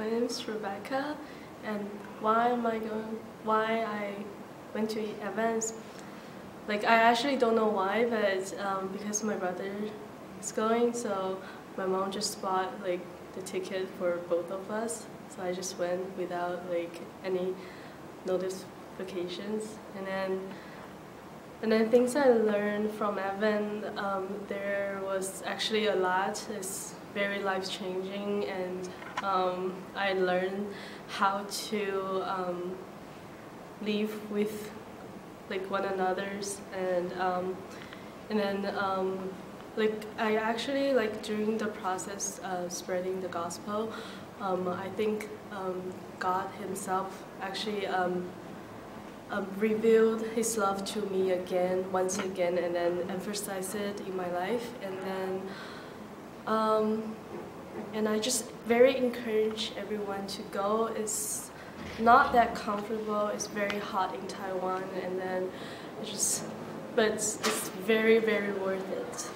My name is Rebecca, and why am I going? Why I went to ADVENTs? Like I actually don't know why, but um, because my brother is going, so my mom just bought like the ticket for both of us. So I just went without like any notifications, and then and then things I learned from ADVENT, um, there was actually a lot. It's very life changing, and um, I learned how to um, live with like one another's, and um, and then um, like I actually like during the process of spreading the gospel, um, I think God Himself actually um, revealed his love to me again, once again, and then emphasized it in my life. And then, um, and I just very encourage everyone to go. It's not that comfortable. It's very hot in Taiwan, and then it's just, but it's, it's very, very worth it.